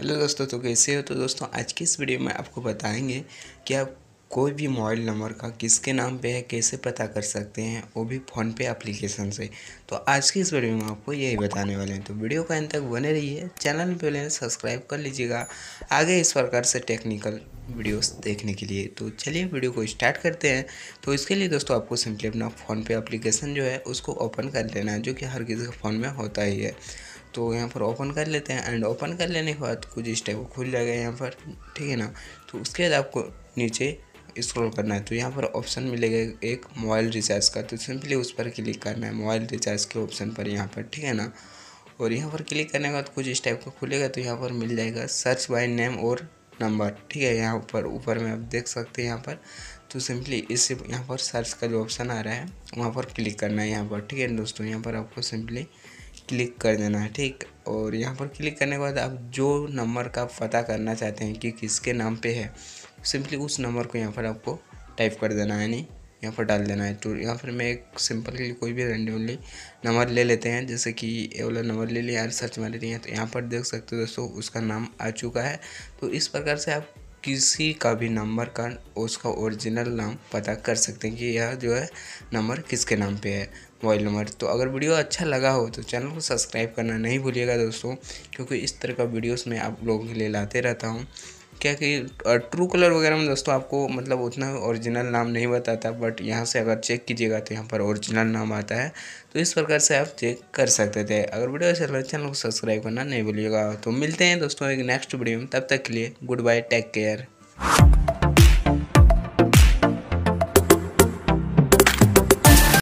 Hello दोस्तों तो कैसे हो? तो दोस्तों, आज की इस वीडियो में आपको बताएँगे कि आप कोई भी मोबाइल नंबर का किसके नाम पे है, कैसे पता कर सकते हैं, वो भी फ़ोन पे एप्लीकेशन से। तो आज की इस वीडियो में आपको यही बताने वाले हैं। तो वीडियो का अंत तक बने रहिए, चैनल पहले सब्सक्राइब कर लीजिएगा। आगे इस प्रकार से टेक्निकल वीडियोस देखने के लिए। तो चलिए वीडियो को स्टार्ट करते हैं। तो इसके लिए दोस्तों, आपको सिंपली अपना फ़ोन पे एप्लीकेशन जो है, उसको ओपन कर लेना है, जो कि हर किसी के फ़ोन में होता ही है। तो यहाँ पर ओपन कर लेते हैं एंड ओपन कर लेने के बाद कुछ इस टाइप को खुल जाएगा यहाँ पर, ठीक है ना? तो उसके बाद आपको नीचे स्क्रॉल करना है। तो यहाँ पर ऑप्शन मिलेगा एक मोबाइल रिचार्ज का। तो सिंपली उस पर क्लिक करना है मोबाइल रिचार्ज के ऑप्शन पर यहाँ पर, ठीक है ना? और यहाँ पर क्लिक करने के बाद कुछ इस टाइप का खुलेगा तो यहाँ पर मिल जाएगा सर्च बाय नेम और नंबर ठीक है? यहाँ पर ऊपर में आप देख सकते हैं यहाँ पर। तो सिंपली इस यहाँ पर सर्च का जो ऑप्शन आ रहा है, वहाँ पर क्लिक करना है यहाँ पर, ठीक है दोस्तों? यहाँ पर आपको सिंपली क्लिक कर देना है, ठीक? और यहाँ पर क्लिक करने के बाद आप जो नंबर का पता करना चाहते हैं कि किसके नाम पे है, सिंपली उस नंबर को यहाँ पर आपको टाइप कर देना है, यानी यहाँ पर डाल देना है। तो यहाँ पर मैं एक सिंपल के लिए कोई भी रेंडमली नंबर ले लेते हैं, जैसे कि ये वाला नंबर ले लिया सर्च मार लेते हैं तो यहाँ पर देख सकते हो दोस्तों, उसका नाम आ चुका है। तो इस प्रकार से आप किसी का भी नंबर का उसका ओरिजिनल नाम पता कर सकते हैं कि यह जो है नंबर किसके नाम पे है मोबाइल नंबर तो अगर वीडियो अच्छा लगा हो तो चैनल को सब्सक्राइब करना नहीं भूलिएगा दोस्तों, क्योंकि इस तरह का वीडियोस मैं आप लोगों के लिए लाते रहता हूँ। क्या कि ट्रू कलर वगैरह में दोस्तों आपको मतलब उतना ओरिजिनल नाम नहीं बताता बट यहाँ से अगर चेक कीजिएगा तो यहाँ पर ओरिजिनल नाम आता है। तो इस प्रकार से आप चेक कर सकते थे। अगर वीडियो अच्छा लगा चैनल को सब्सक्राइब करना नहीं भूलिएगा। तो मिलते हैं दोस्तों एक नेक्स्ट वीडियो में। तब तक के लिए गुड बाय टेक केयर